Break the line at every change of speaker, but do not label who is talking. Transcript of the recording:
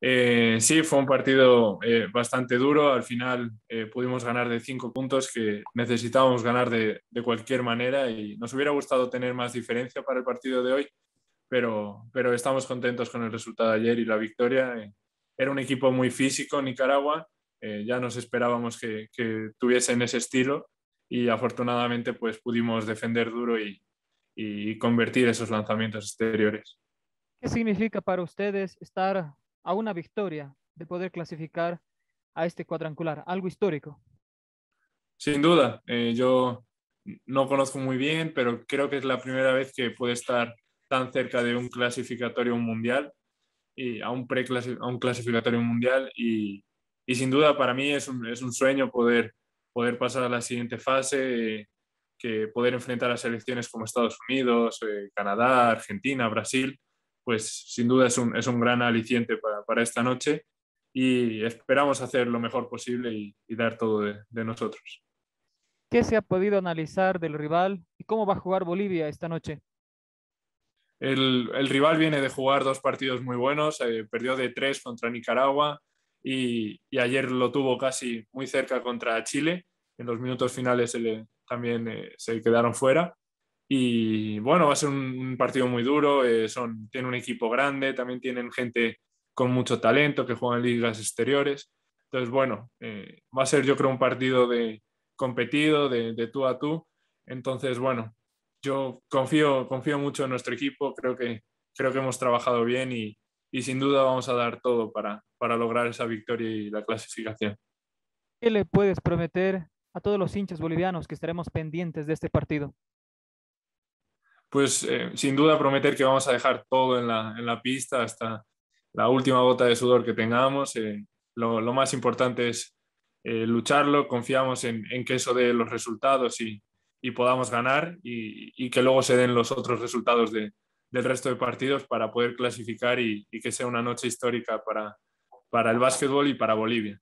Eh, sí, fue un partido eh, bastante duro. Al final eh, pudimos ganar de cinco puntos que necesitábamos ganar de, de, cualquier manera y nos hubiera gustado tener más diferencia para el partido de hoy, pero, pero estamos contentos con el resultado de ayer y la victoria. Era un equipo muy físico, Nicaragua. ya nos esperábamos que, que, tuviesen ese estilo y afortunadamente pues pudimos defender duro y, y convertir esos lanzamientos exteriores.
¿Qué significa para ustedes estar a una victoria de poder clasificar a este cuadrangular, algo histórico.
Sin duda, eh, yo no conozco muy bien, pero creo que es la primera vez que puede estar tan cerca de un clasificatorio mundial y a un, pre a un clasificatorio mundial y, y, sin duda para mí es un, es un, sueño poder, poder pasar a la siguiente fase, que poder enfrentar a selecciones como Estados Unidos, eh, Canadá, Argentina, Brasil pues sin duda es un, es un gran aliciente para, para, esta noche y esperamos hacer lo mejor posible y, y dar todo de, de, nosotros.
¿Qué se ha podido analizar del rival y cómo va a jugar Bolivia esta noche?
El, el rival viene de jugar dos partidos muy buenos, eh, perdió de tres contra Nicaragua y, y, ayer lo tuvo casi muy cerca contra Chile. En los minutos finales se le, también eh, se quedaron fuera y bueno, va a ser un, partido muy duro, eh, son, tiene un equipo grande, también tienen gente con mucho talento que juega en ligas exteriores. Entonces, bueno, eh, va a ser yo creo un partido de competido, de, de, tú a tú. Entonces, bueno, yo confío, confío mucho en nuestro equipo, creo que, creo que hemos trabajado bien y, y sin duda vamos a dar todo para, para lograr esa victoria y la clasificación.
¿Qué le puedes prometer a todos los hinchas bolivianos que estaremos pendientes de este partido?
Pues eh, sin duda prometer que vamos a dejar todo en la, en la, pista hasta la última gota de sudor que tengamos. Eh, lo, más importante es eh, lucharlo, confiamos en, en, que eso dé los resultados y, y podamos ganar y, y, que luego se den los otros resultados de, del resto de partidos para poder clasificar y, y que sea una noche histórica para, para el básquetbol y para Bolivia.